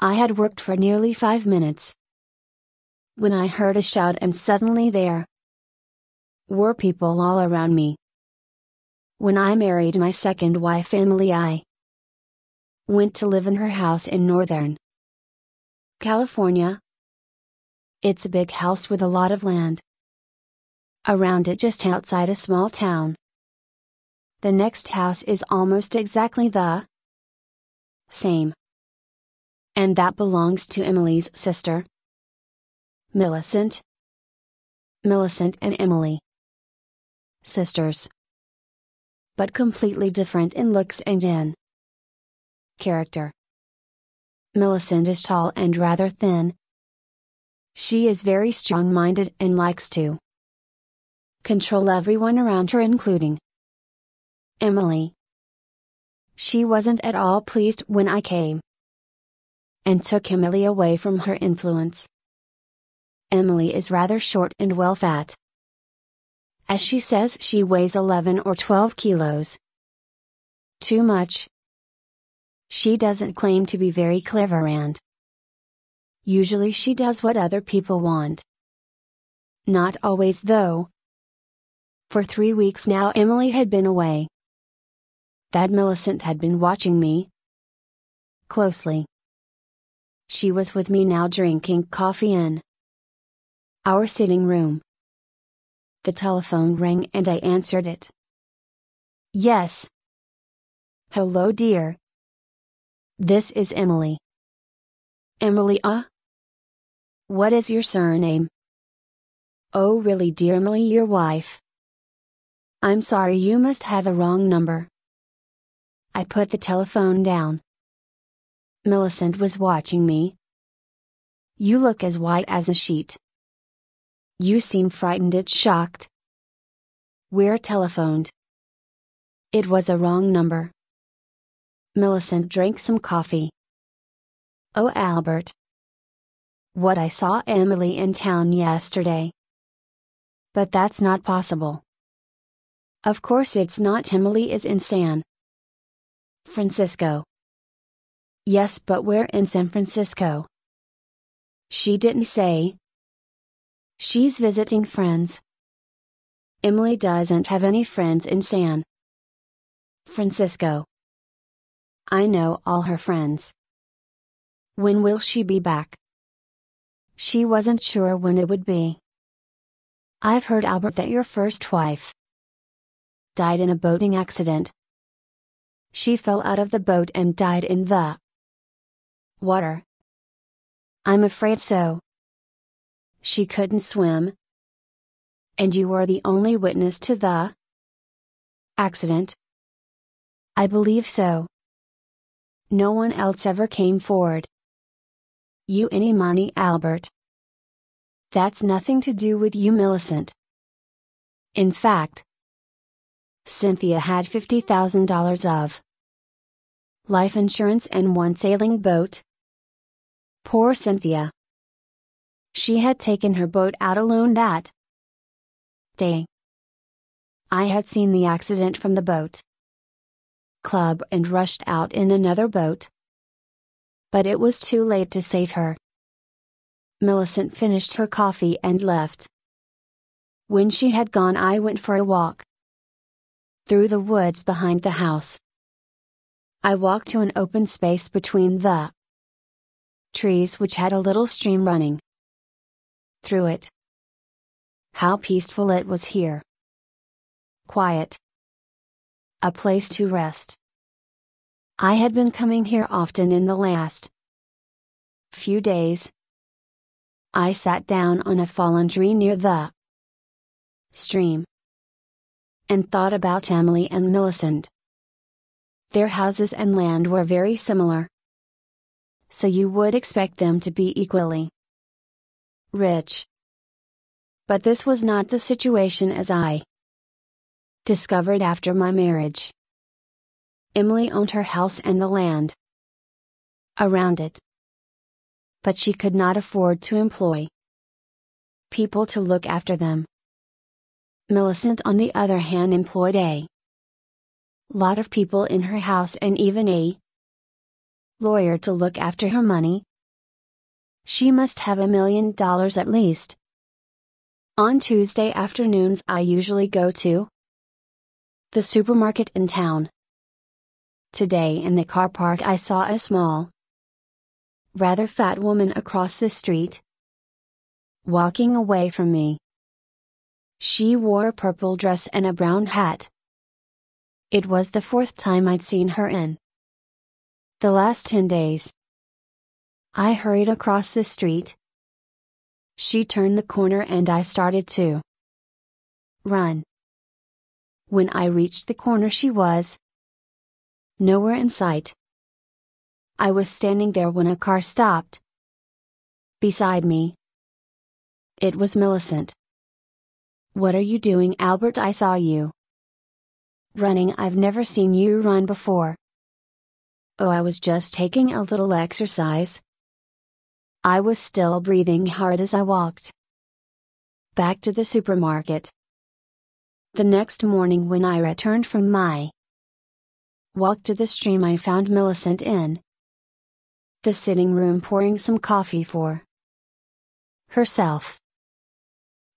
I had worked for nearly five minutes. When I heard a shout, and suddenly there were people all around me. When I married my second wife, Emily, I went to live in her house in Northern California. It's a big house with a lot of land. Around it, just outside a small town. The next house is almost exactly the same. And that belongs to Emily's sister, Millicent. Millicent and Emily. Sisters. But completely different in looks and in character. Millicent is tall and rather thin. She is very strong minded and likes to control everyone around her, including Emily. She wasn't at all pleased when I came and took Emily away from her influence. Emily is rather short and well fat. As she says, she weighs 11 or 12 kilos. Too much. She doesn't claim to be very clever and usually she does what other people want. Not always though. For three weeks now, Emily had been away. That Millicent had been watching me closely. She was with me now drinking coffee in our sitting room. The telephone rang and I answered it. Yes. Hello, dear. This is Emily. Emily, uh? What is your surname? Oh, really, dear Emily, your wife. I'm sorry, you must have a wrong number. I put the telephone down. Millicent was watching me. You look as white as a sheet. You seem frightened, it's shocked. We're telephoned. It was a wrong number. Millicent drank some coffee. Oh, Albert. What I saw Emily in town yesterday. But that's not possible. Of course, it's not. Emily is in San Francisco. Yes, but where in San Francisco? She didn't say. She's visiting friends. Emily doesn't have any friends in San Francisco. I know all her friends. When will she be back? She wasn't sure when it would be. I've heard, Albert, that your first wife died in a boating accident. She fell out of the boat and died in the water. I'm afraid so. She couldn't swim. And you were the only witness to the accident? I believe so. No one else ever came forward. You any money, Albert? That's nothing to do with you, Millicent. In fact, Cynthia had $50,000 of life insurance and one sailing boat. Poor Cynthia. She had taken her boat out alone that day. I had seen the accident from the boat club and rushed out in another boat. But it was too late to save her. Millicent finished her coffee and left. When she had gone, I went for a walk through the woods behind the house. I walked to an open space between the trees which had a little stream running through it. How peaceful it was here! Quiet. A place to rest. I had been coming here often in the last few days. I sat down on a fallen tree near the stream and thought about Emily and Millicent. Their houses and land were very similar. So you would expect them to be equally rich. But this was not the situation as I discovered after my marriage. Emily owned her house and the land around it. But she could not afford to employ people to look after them. Millicent, on the other hand, employed a lot of people in her house and even a lawyer to look after her money, She must have a million dollars at least. On Tuesday afternoons, I usually go to the supermarket in town. Today in the car park, I saw a small, rather fat woman across the street, walking away from me. She wore a purple dress and a brown hat. It was the fourth time I'd seen her in the last 10 days. I hurried across the street. She turned the corner and I started to run. When I reached the corner, she was nowhere in sight. I was standing there when a car stopped beside me. It was Millicent. What are you doing, Albert? I saw you. Running, I've never seen you run before. Oh, I was just taking a little exercise. I was still breathing hard as I walked back to the supermarket. The next morning, when I returned from my walk to the stream, I found Millicent in the sitting room pouring some coffee for herself.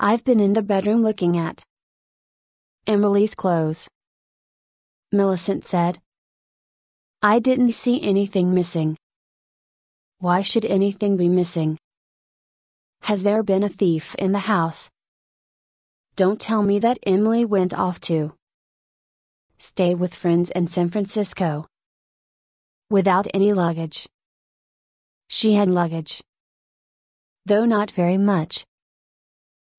I've been in the bedroom looking at Emily's clothes. Millicent said. I didn't see anything missing. Why should anything be missing? Has there been a thief in the house? Don't tell me that Emily went off to stay with friends in San Francisco without any luggage. She had luggage, though not very much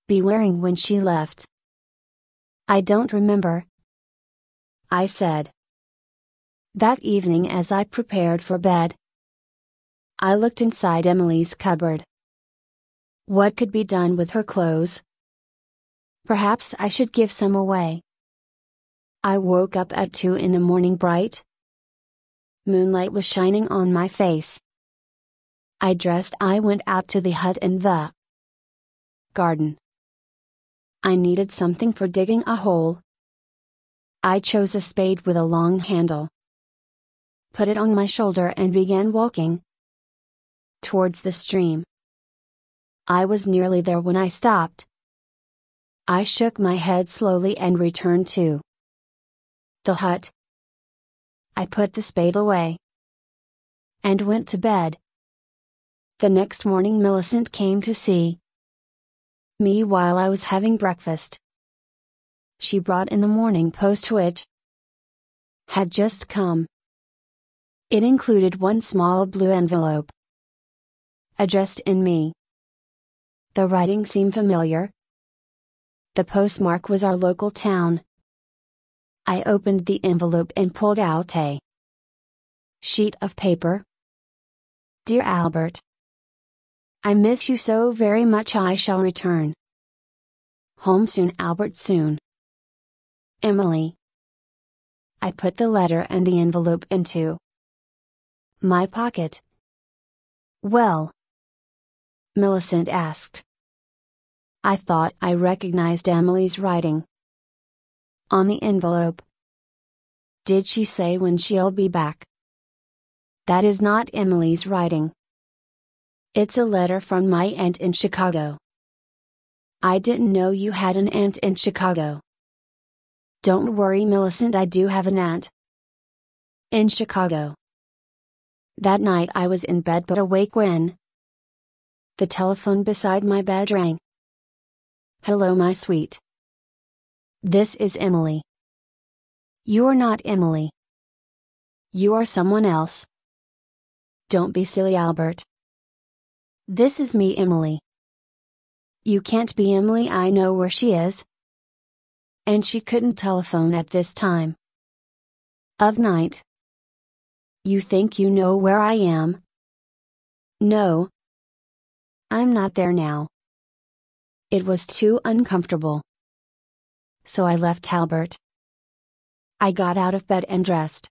be wearing when she left? I don't remember. I said. That evening, as I prepared for bed, I looked inside Emily's cupboard. What could be done with her clothes? Perhaps I should give some away. I woke up at 2 in the morning bright. Moonlight was shining on my face. I dressed, I went out to the hut in the garden. I needed something for digging a hole. I chose a spade with a long handle. Put it on my shoulder and began walking towards the stream. I was nearly there when I stopped. I shook my head slowly and returned to the hut. I put the spade away and went to bed. The next morning, Millicent came to see me while I was having breakfast. She brought in the morning post which had just come. It included one small blue envelope addressed in me. The writing seemed familiar. The postmark was our local town. I opened the envelope and pulled out a sheet of paper. Dear Albert, I miss you so very much I shall return. Home soon Albert soon. Emily. I put the letter and the envelope into my pocket. Well? Millicent asked. I thought I recognized Emily's writing on the envelope. Did she say when she'll be back? That is not Emily's writing. It's a letter from my aunt in Chicago. I didn't know you had an aunt in Chicago. Don't worry, Millicent, I do have an aunt. In Chicago. That night I was in bed but awake when the telephone beside my bed rang. Hello, my sweet. This is Emily. You're not Emily. You are someone else. Don't be silly, Albert. This is me, Emily. You can't be Emily, I know where she is. And she couldn't telephone at this time of night. You think you know where I am? No. I'm not there now. It was too uncomfortable. So I left Albert. I got out of bed and dressed.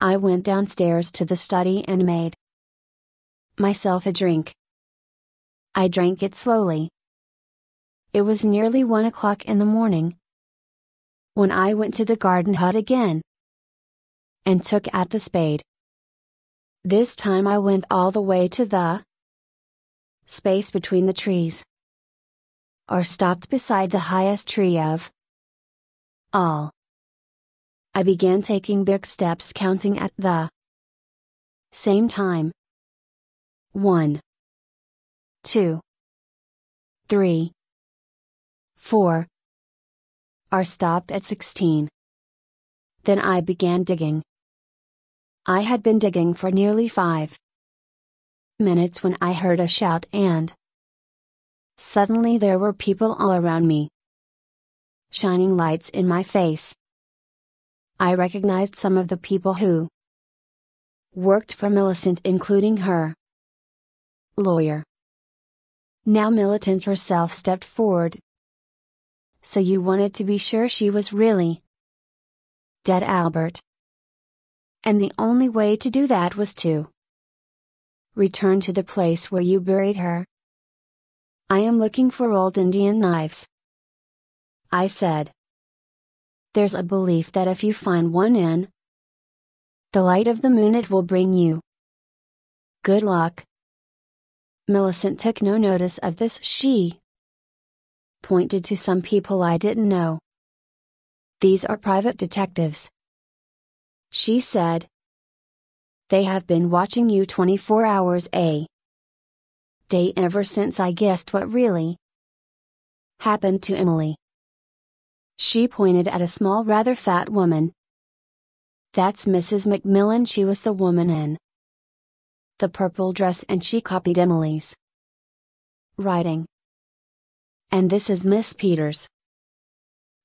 I went downstairs to the study and made myself a drink. I drank it slowly. It was nearly one o'clock in the morning. When I went to the garden hut again and took out the spade. This time I went all the way to the space between the trees, or stopped beside the highest tree of all. I began taking big steps counting at the same time. 1, 2, 3, 4, are stopped at 16. Then I began digging. I had been digging for nearly five minutes when I heard a shout and suddenly there were people all around me, shining lights in my face. I recognized some of the people who worked for Millicent, including her lawyer. Now Millicent herself stepped forward. So you wanted to be sure she was really dead, Albert. And the only way to do that was to return to the place where you buried her. I am looking for old Indian knives. I said. There's a belief that if you find one in the light of the moon, it will bring you good luck. Millicent took no notice of this. She pointed to some people I didn't know. These are private detectives. She said. They have been watching you 24 hours a day ever since I guessed what really happened to Emily. She pointed at a small, rather fat woman. That's Mrs. McMillan, she was the woman in the purple dress, and she copied Emily's writing. And this is Miss Peters.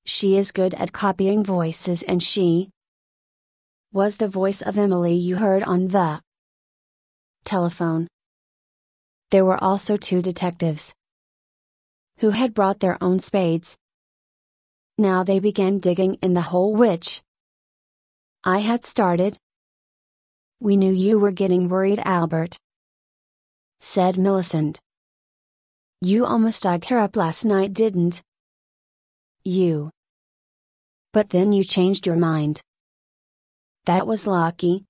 She is good at copying voices, and she was the voice of Emily you heard on the telephone. There were also two detectives who had brought their own spades. Now they began digging in the hole which I had started. We knew you were getting worried, Albert, said Millicent. You almost dug her up last night, didn't you? But then you changed your mind. That was lucky.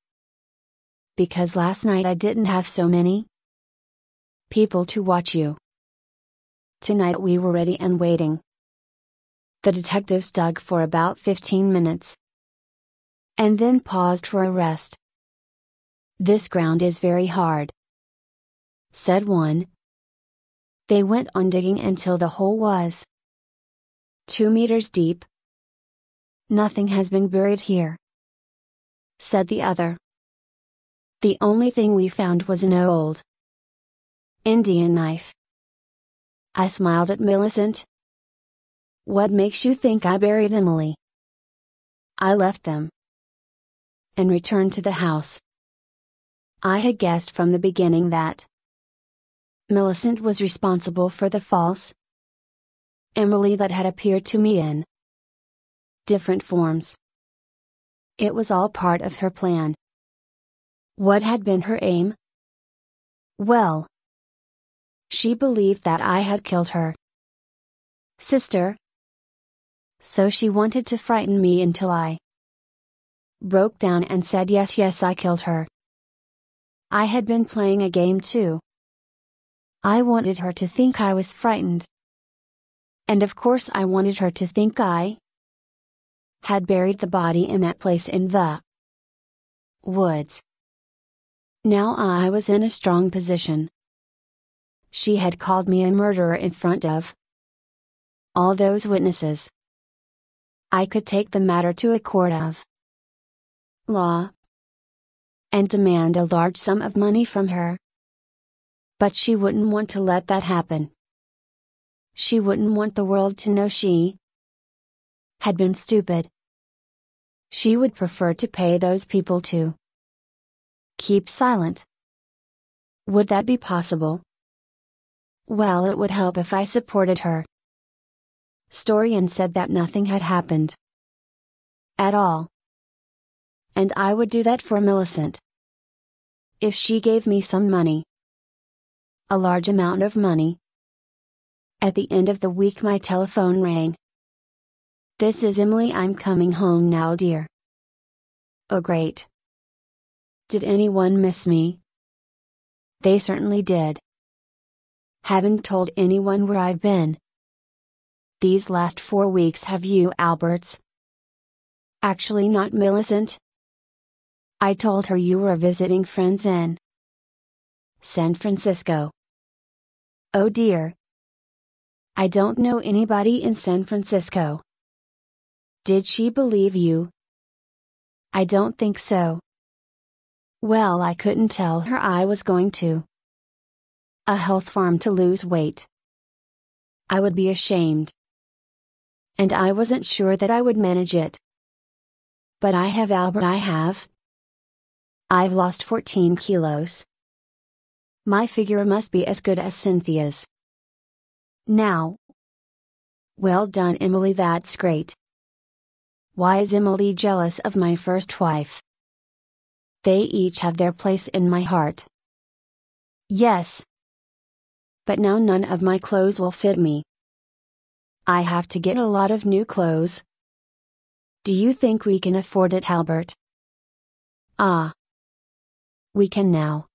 Because last night I didn't have so many people to watch you. Tonight we were ready and waiting. The detectives dug for about 15 minutes. And then paused for a rest. This ground is very hard. Said one. They went on digging until the hole was two meters deep. Nothing has been buried here said the other. The only thing we found was an old Indian knife. I smiled at Millicent. What makes you think I buried Emily? I left them and returned to the house. I had guessed from the beginning that Millicent was responsible for the false Emily that had appeared to me in different forms. It was all part of her plan. What had been her aim? Well, she believed that I had killed her sister. So she wanted to frighten me until I broke down and said, Yes, yes, I killed her. I had been playing a game too. I wanted her to think I was frightened. And of course, I wanted her to think I had buried the body in that place in the woods. Now I was in a strong position. She had called me a murderer in front of all those witnesses. I could take the matter to a court of law and demand a large sum of money from her. But she wouldn't want to let that happen. She wouldn't want the world to know she had been stupid. She would prefer to pay those people to keep silent. Would that be possible? Well, it would help if I supported her. Story and said that nothing had happened. At all. And I would do that for Millicent. If she gave me some money. A large amount of money. At the end of the week, my telephone rang. This is Emily, I'm coming home now, dear. Oh, great. Did anyone miss me? They certainly did. Haven't told anyone where I've been. These last four weeks have you, Alberts? Actually, not Millicent. I told her you were visiting friends in San Francisco. Oh dear. I don't know anybody in San Francisco. Did she believe you? I don't think so. Well, I couldn't tell her I was going to a health farm to lose weight. I would be ashamed. And I wasn't sure that I would manage it. But I have Albert, I have. I've lost 14 kilos. My figure must be as good as Cynthia's. Now. Well done, Emily, that's great. Why is Emily jealous of my first wife? They each have their place in my heart. Yes. But now none of my clothes will fit me. I have to get a lot of new clothes. Do you think we can afford it, Albert? Ah. We can now.